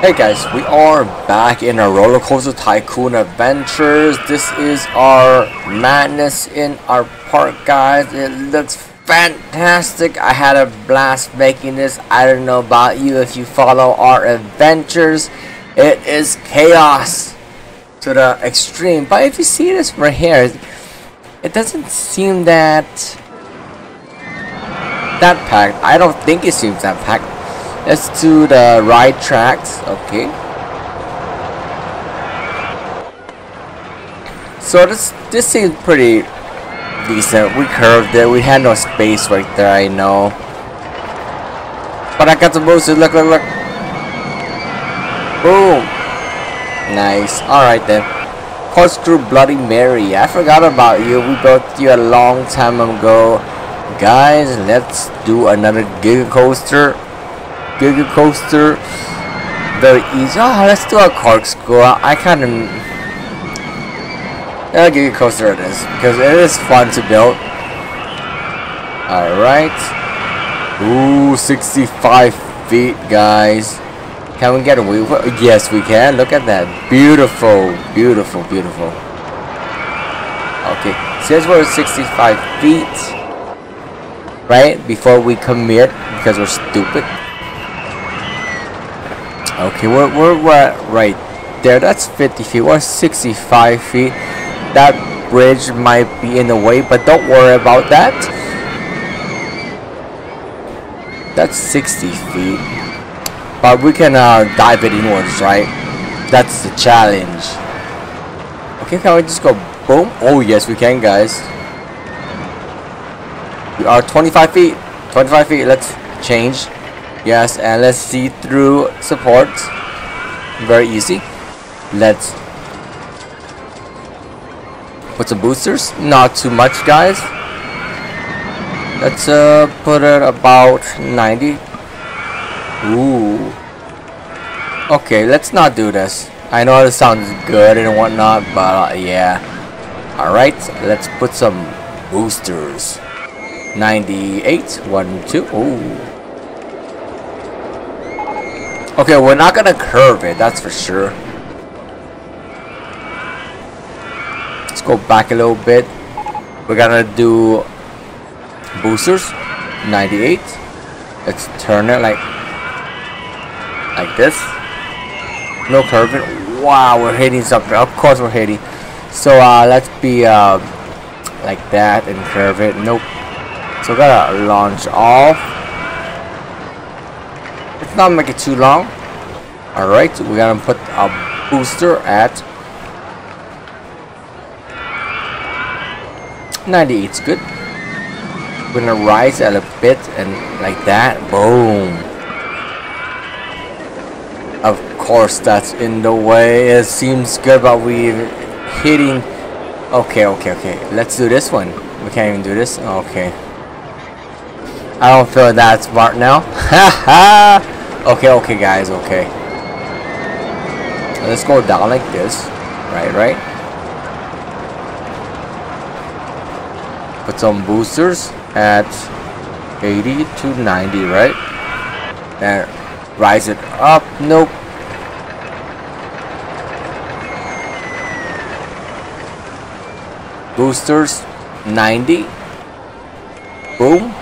Hey guys, we are back in our Roller Coaster Tycoon Adventures. This is our madness in our park, guys. It looks fantastic. I had a blast making this. I don't know about you if you follow our adventures. It is chaos to the extreme. But if you see this right here, it doesn't seem that that packed. I don't think it seems that packed. Let's do the right tracks. Okay. So this this seems pretty decent. We curved it. We had no space right there. I know. But I got the boosters. Look, look, look. Boom. Nice. All right then. Corkscrew Bloody Mary. I forgot about you. We built you a long time ago. Guys, let's do another Giga Coaster. Giga Coaster. Very easy. Oh, let's do a corkscrew. I kind of. Yeah, Giga Coaster it is because it is fun to build. Alright. Ooh, 65 feet, guys. Can we get away with it? Yes, we can. Look at that. Beautiful, beautiful, beautiful. Okay, says we're 65 feet. Right? Before we commit because we're stupid. Okay, we're, we're, right there. That's 50 feet. We're 65 feet. That bridge might be in the way, but don't worry about that. That's 60 feet. But we can uh, dive it inwards, right? That's the challenge. Okay, can we just go boom? Oh, yes, we can, guys. We are 25 feet. 25 feet. Let's change. Yes, and let's see through support. Very easy. Let's put some boosters. Not too much, guys. Let's uh, put it about 90. Ooh. Okay, let's not do this. I know it sounds good and whatnot, but uh, yeah. Alright, let's put some boosters. 98, 1, 2. Ooh. Okay, we're not gonna curve it, that's for sure. Let's go back a little bit. We're gonna do boosters, 98. Let's turn it like like this. No curving. Wow, we're hitting something. Of course we're hitting. So uh, let's be uh, like that and curve it. Nope. So gotta launch off. Not make it too long. Alright, we're gonna put a booster at 98 is good. We're gonna rise a little bit and like that. Boom. Of course that's in the way. It seems good but we're hitting Okay, okay, okay. Let's do this one. We can't even do this? Okay. I don't feel that smart now. okay, okay, guys, okay. Let's go down like this. Right, right. Put some boosters at 80 to 90, right? And rise it up. Nope. Boosters 90. Boom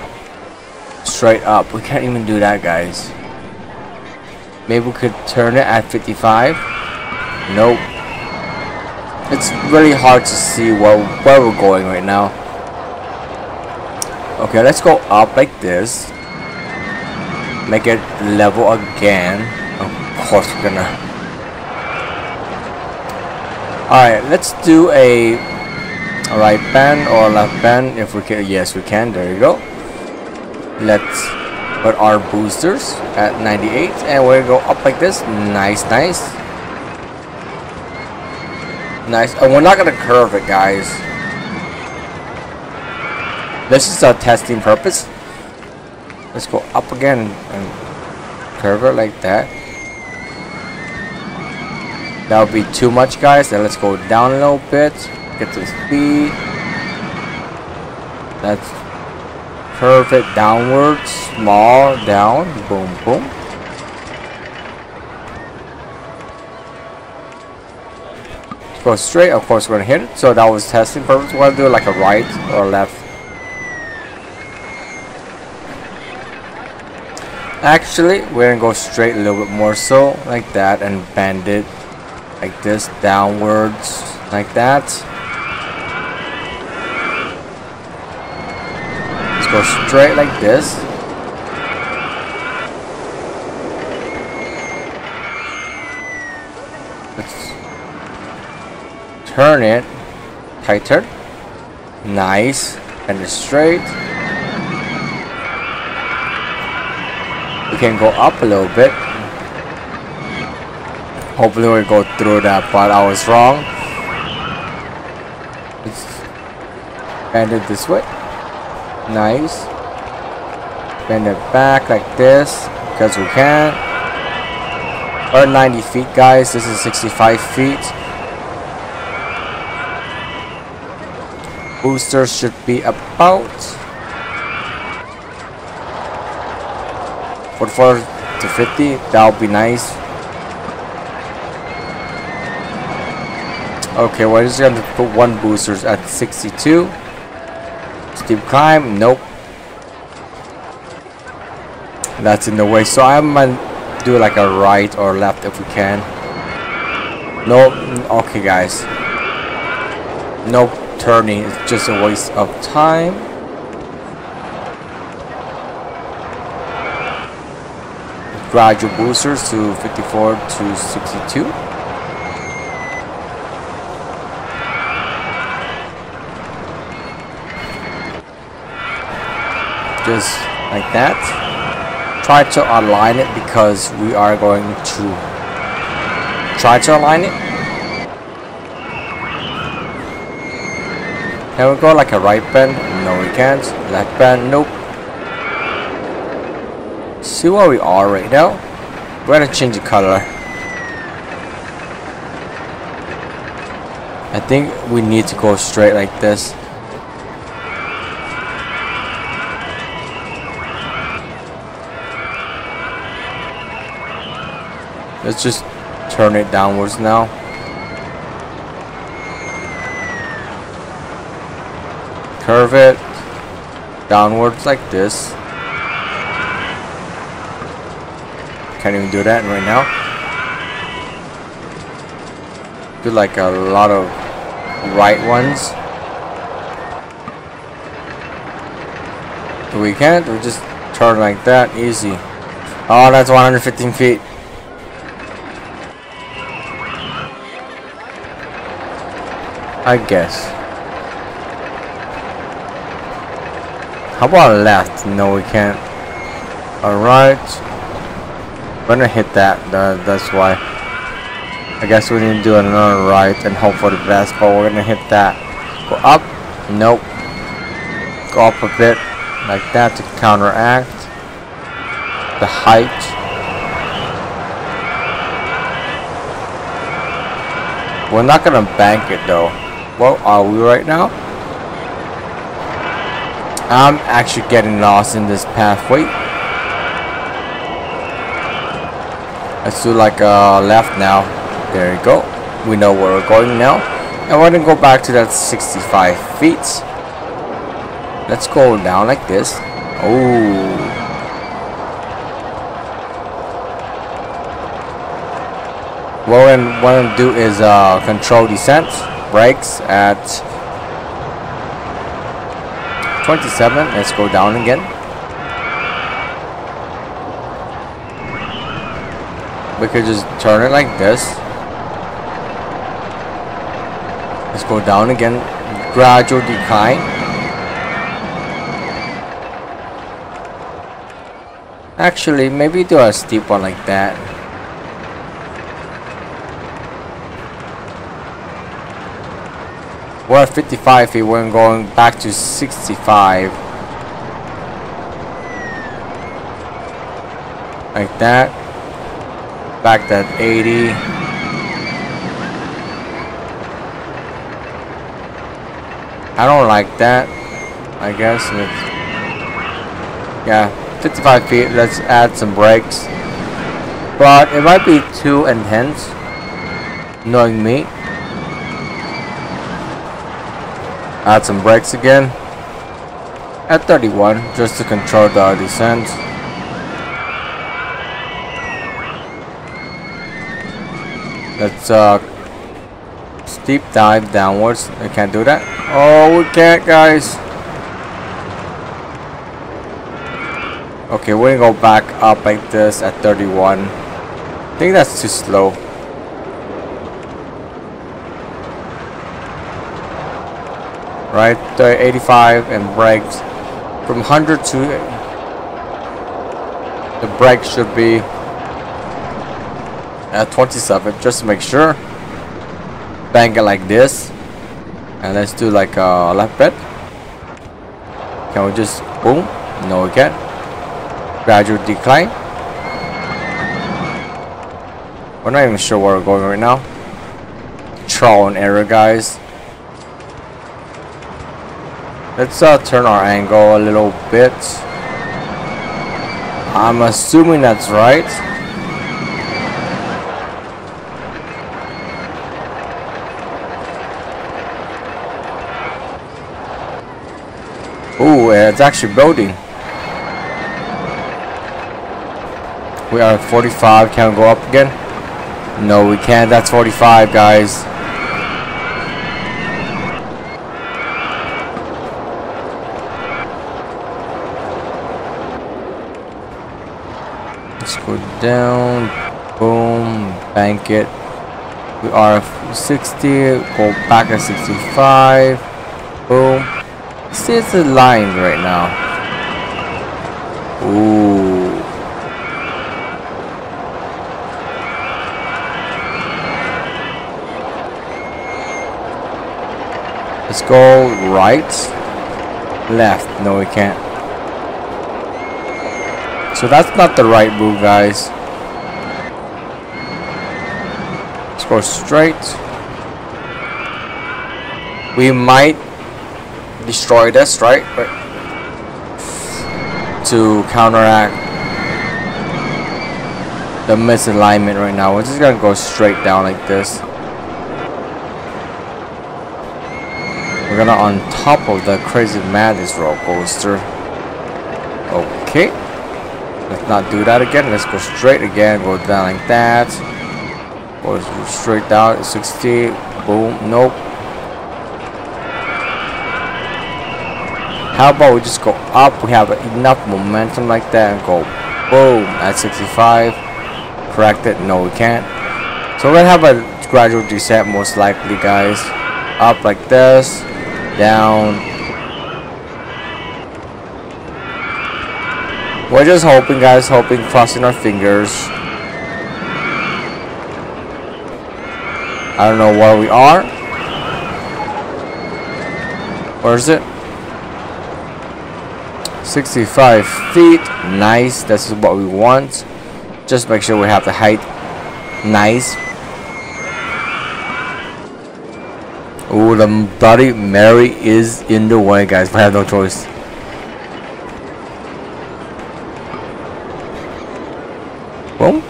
straight up. We can't even do that, guys. Maybe we could turn it at 55. Nope. It's really hard to see where, where we're going right now. Okay, let's go up like this. Make it level again. Of course we're gonna... Alright, let's do a right band or left band if we can. Yes, we can. There you go let's our boosters at 98 and we'll go up like this. Nice nice. Nice. And we're not gonna curve it guys. This is a testing purpose. Let's go up again and curve it like that. That would be too much guys. Then let's go down a little bit. Get to speed. That's curve it downwards, small, down, boom, boom. Go straight, of course we're gonna hit it. So that was testing purpose. We're gonna do like a right or left. Actually, we're gonna go straight a little bit more so, like that, and bend it like this, downwards, like that. Let's go straight like this. Let's turn it tighter. Nice. And straight. We can go up a little bit. Hopefully we go through that, but I was wrong. Let's bend it this way. Nice. Bend it back like this, because we can. Or 90 feet, guys. This is 65 feet. Boosters should be about 44 to 50. That would be nice. Okay, we're just going to put one boosters at 62. Steep climb, nope. That's in the way. So I'm gonna do like a right or left if we can. Nope. Okay, guys. Nope. Turning is just a waste of time. Gradual boosters to 54 to 62. Just like that. Try to align it because we are going to try to align it. Can we go like a right bend? No we can't. Left bend? Nope. See where we are right now? We're gonna change the color. I think we need to go straight like this Let's just turn it downwards now. Curve it downwards like this. Can't even do that right now. Do like a lot of right ones. we can't, we just turn like that, easy. Oh, that's 115 feet. I guess. How about left? No, we can't. Alright. We're gonna hit that. that. That's why. I guess we need to do another right and hope for the best, but we're gonna hit that. Go up. Nope. Go up a bit. Like that to counteract the height. We're not gonna bank it though. What are we right now? I'm actually getting lost in this pathway. Let's do like a uh, left now. There you go. We know where we're going now. And we're gonna go back to that 65 feet. Let's go down like this. Oh. What we're gonna do is uh, control descent brakes at 27 let's go down again. We could just turn it like this. Let's go down again. Gradual decline. Actually maybe do a steep one like that We're at 55 feet, we're going back to 65. Like that. Back at 80. I don't like that. I guess it's yeah, 55 feet. Let's add some brakes. But it might be too intense, knowing me. Add some brakes again. At 31, just to control the descent. Let's uh, steep dive downwards. I can't do that. Oh, we can't, guys. Okay, we're gonna go back up like this at 31. I think that's too slow. Right, 85 and brakes. From 100 to the brake should be at 27, just to make sure. Bang it like this. And let's do like a left bit. Can we just boom? No, we can't gradual decline. We're not even sure where we're going right now. Trial and error, guys. Let's uh, turn our angle a little bit. I'm assuming that's right. Ooh, it's actually building. We are 45. Can we go up again? No, we can't. That's 45, guys. Let's go down. Boom. Bank it. We are 60. Go back at 65. Boom. See, it's aligned right now. Ooh. Let's go right, left. No, we can't. So that's not the right move, guys. Let's go straight. We might destroy this, right? right. To counteract the misalignment right now. We're just gonna go straight down like this. We're gonna on top of the crazy madness roller coaster. Okay. Let's not do that again. Let's go straight again. Go down like that. Go straight down. 60. Boom. Nope. How about we just go up? We have enough momentum like that and go boom at 65. Correct it. No, we can't. So we're gonna have a gradual descent most likely, guys. Up like this down. We're just hoping, guys, hoping, crossing our fingers. I don't know where we are. Where is it? 65 feet. Nice. This is what we want. Just make sure we have the height. Nice. Oh, the Bloody Mary is in the way, guys. I have no choice. Boom.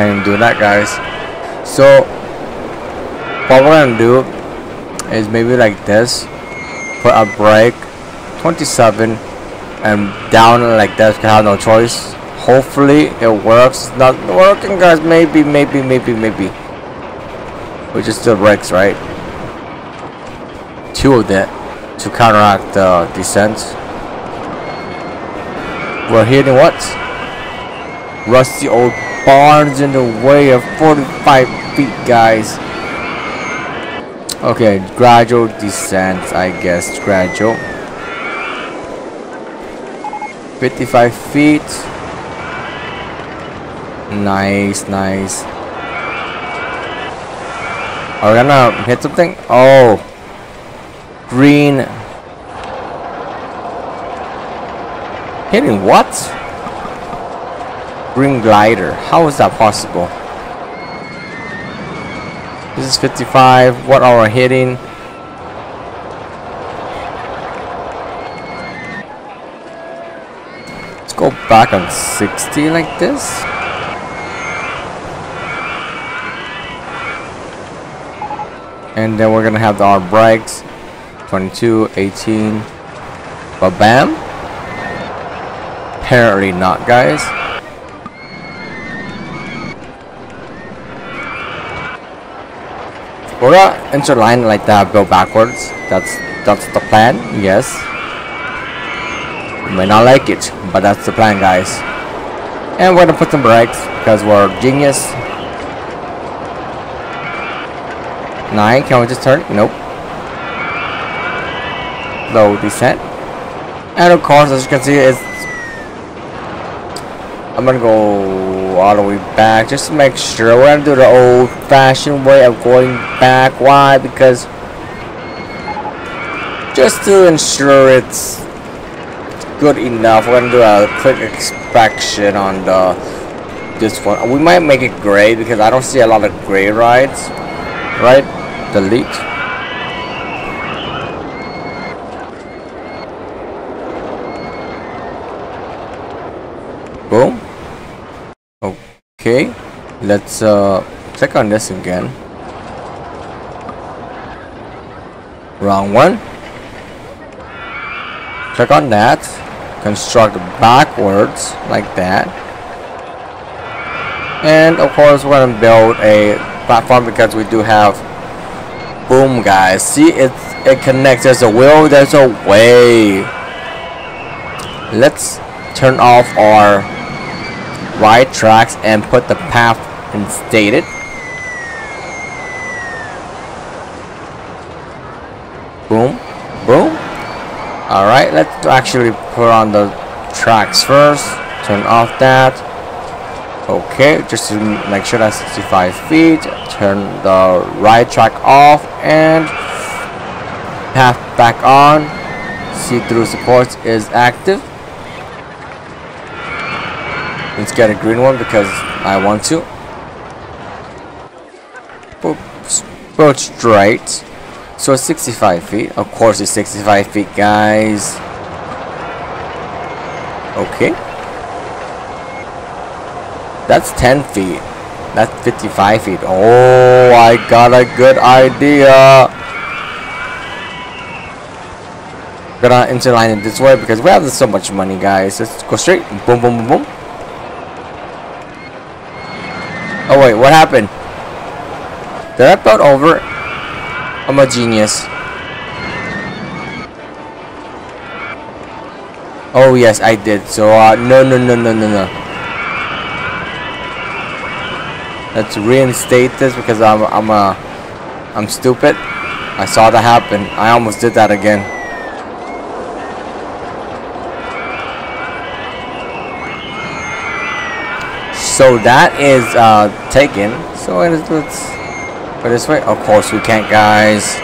Can't do that, guys. So, what we're gonna do is maybe like this. Put a brake, 27, and down like that I have no choice. Hopefully, it works. It's not working, guys. Maybe, maybe, maybe, maybe. Which is still brakes, right? Two of that to counteract the descent. We're hitting what? Rusty old barns in the way of 45 feet, guys. Okay, gradual descent, I guess. Gradual. 55 feet. Nice, nice. Are we gonna hit something? Oh. Green. Hitting what? Green glider. How is that possible? This is 55. What are we hitting? Let's go back on 60 like this. And then we're gonna have our brakes. 22, 18. But bam. Apparently not, guys. We're gonna interline like that, go backwards. That's that's the plan, yes. You may not like it, but that's the plan, guys. And we're gonna put some brakes because we're genius. Nine, can we just turn? Nope. Low descent. And of course, as you can see, it's... I'm gonna go all the way back just to make sure. We're gonna do the old-fashioned way of going back. Why? Because just to ensure it's good enough, we're gonna do a quick inspection on the this one. We might make it gray because I don't see a lot of gray rides, right? Delete. Boom. Okay, let's uh, click on this again. Wrong one. Click on that. Construct backwards like that. And of course we're gonna build a platform because we do have boom guys. See it it connects. There's a will there's a way. Let's turn off our right tracks and put the path instated boom boom Alright, let's actually put on the tracks first. Turn off that. Okay, just to make sure that's 65 feet. Turn the right track off and path back on. See-through supports is active. Let's get a green one because I want to. Go straight. So 65 feet. Of course it's 65 feet, guys. Okay. That's 10 feet. That's 55 feet. Oh, I got a good idea. Gonna interline it this way because we have so much money, guys. Let's go straight. Boom, boom, boom, boom. Oh, wait. What happened? Did I build over? I'm a genius. Oh yes, I did. So uh, no, no, no, no, no, no. Let's reinstate this because I'm I'm uh, I'm stupid. I saw that happen. I almost did that again. So that is uh, taken. So let's Go this way? Of course we can't, guys.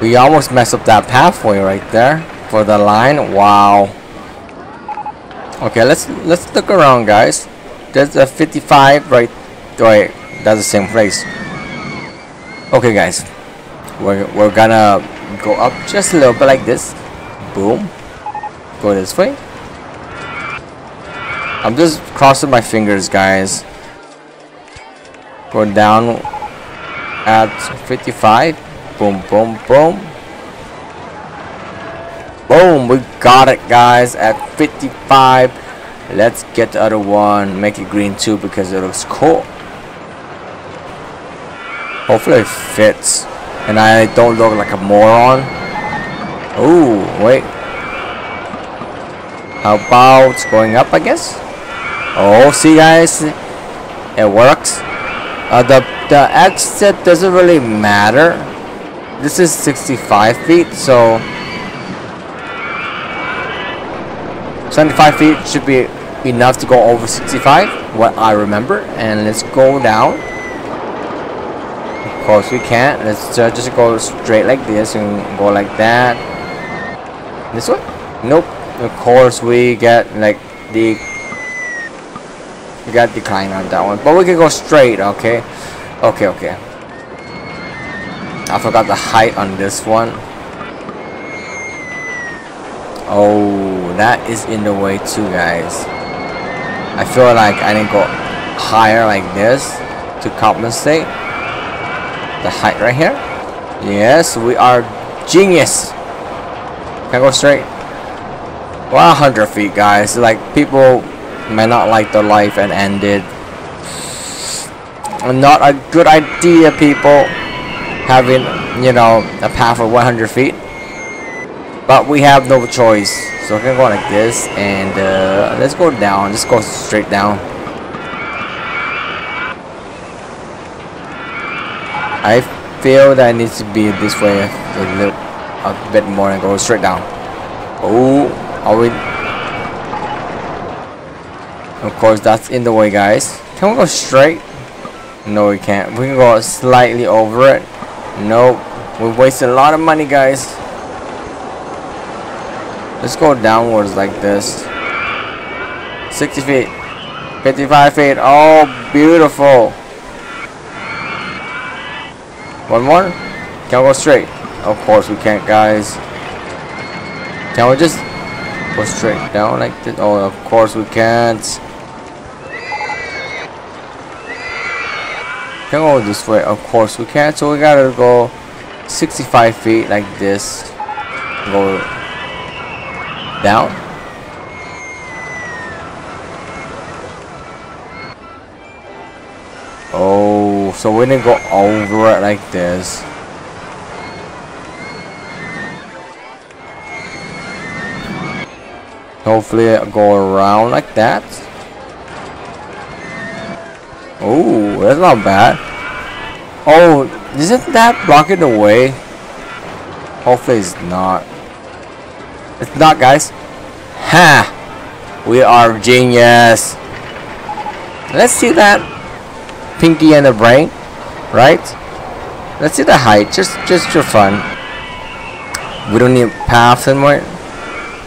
We almost messed up that pathway right there for the line. Wow. Okay, let's let's look around, guys. There's a 55 right. Wait, that's the same place. Okay, guys. We're we're gonna go up just a little bit like this. Boom. Go this way. I'm just crossing my fingers, guys. Going down at 55. Boom, boom, boom. Boom, we got it, guys, at 55. Let's get the other one, make it green too because it looks cool. Hopefully it fits. And I don't look like a moron. Oh, wait. How about going up, I guess? Oh, see guys, it works. Uh, the the exit doesn't really matter. This is 65 feet, so 75 feet should be enough to go over 65, what I remember. And let's go down. Of course we can't. Let's uh, just go straight like this and go like that. This way? Nope. Of course we get like the got decline on that one. But we can go straight, okay? Okay, okay. I forgot the height on this one. Oh, that is in the way too, guys. I feel like I didn't go higher like this. to compensate the height right here. Yes, we are genius. Can I go straight? 100 feet, guys. Like, people may not like the life and end it. Not a good idea, people, having, you know, a path of 100 feet. But we have no choice. So we're gonna go like this, and uh, let's go down. Let's go straight down. I feel that it needs to be this way a little, a bit more, and go straight down. Oh, are we? Course, that's in the way, guys. Can we go straight? No, we can't. We can go slightly over it. Nope. We're wasting a lot of money, guys. Let's go downwards like this. 60 feet. 55 feet. Oh, beautiful. One more? Can we go straight? Of course we can't, guys. Can we just go straight down like this? Oh, of course we can't. Can go this way? Of course we can't. So we gotta go 65 feet like this. Go down. Oh, so we didn't go over it like this. Hopefully it go around like that. Oh, that's not bad. Oh, isn't that blocking the way? Hopefully it's not. It's not, guys. Ha! We are genius. Let's see that pinky and the brain, right? Let's see the height, just just for fun. We don't need paths anymore.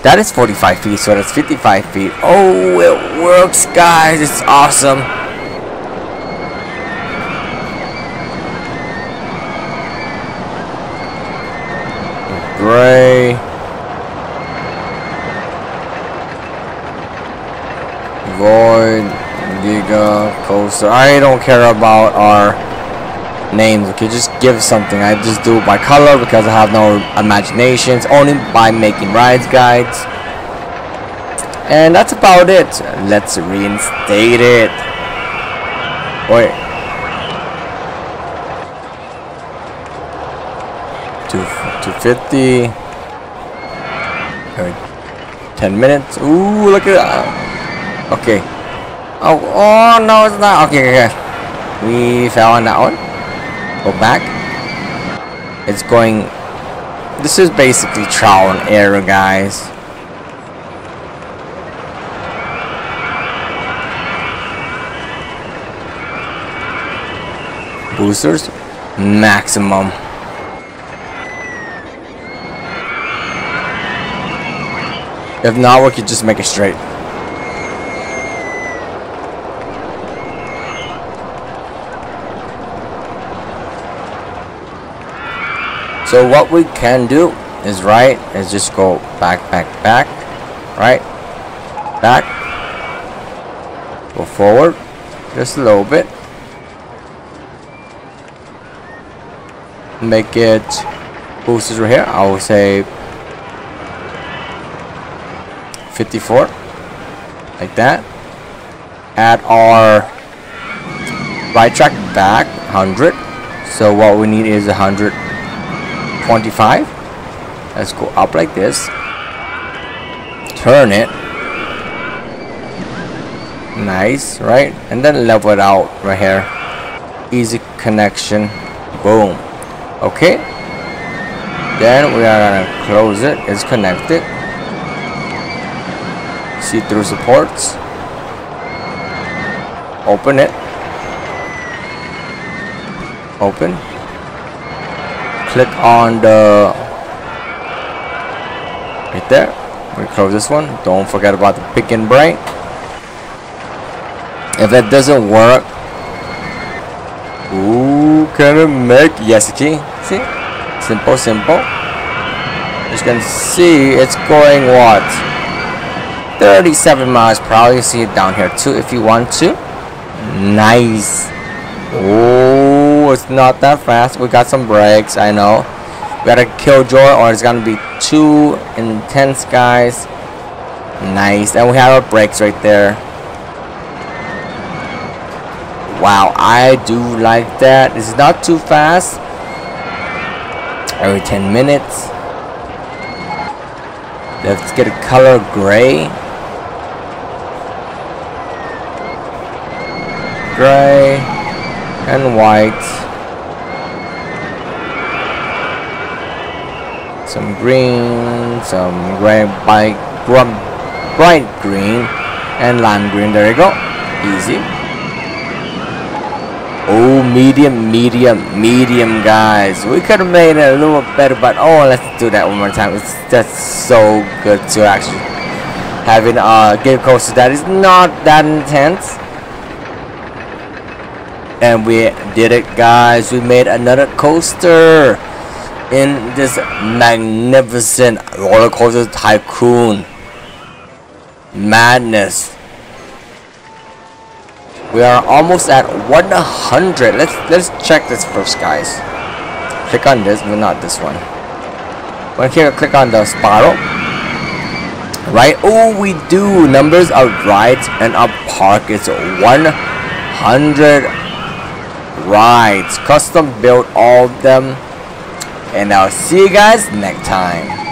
That is 45 feet, so that's 55 feet. Oh, it works, guys. It's awesome. Gray. Void, Coaster. I don't care about our names. Okay, just give something. I just do it by color because I have no imagination. It's only by making rides guides. And that's about it. Let's reinstate it. Wait. Two, 250. Okay. 10 minutes. Ooh, look at that. Okay. Oh, oh no, it's not. Okay, okay. We fell on that one. Go back. It's going. This is basically trial and error, guys. Boosters, maximum. If not, we could just make it straight. So what we can do is right is just go back, back, back, right, back, go forward, just a little bit. Make it boosters right here. I will say 54, like that. Add our right track back 100. So what we need is 100 25 let's go up like this. Turn it. Nice right? And then level it out right here. Easy connection. Boom. Okay. Then we are gonna close it. It's connected. See through supports. Open it. Open click on the right there. We close this one. Don't forget about the pick and brain if that doesn't work ooh can it make? Yes key see? Simple simple. As you can see it's going what? 37 miles you see it down here too if you want to. Nice. Oh, it's not that fast. We got some brakes, I know. We gotta kill Joy or it's gonna be too intense, guys. Nice. And we have our brakes right there. Wow, I do like that. Is not too fast. Every 10 minutes. Let's get a color gray. Gray and white. some green, some gray, bright, bright green, and lime green. There you go. Easy. Oh, medium, medium, medium, guys. We could have made it a little better, but oh, let's do that one more time. It's just so good to actually having a uh, game coaster that is not that intense. And we did it, guys. We made another coaster in this magnificent roller coaster tycoon. Madness. We are almost at 100 let's let's check this first guys. Click on this but not this one. Right here click on the spiral. Right. Oh we do. Numbers of rides and our park is 100 rides custom built all of them and I'll see you guys next time.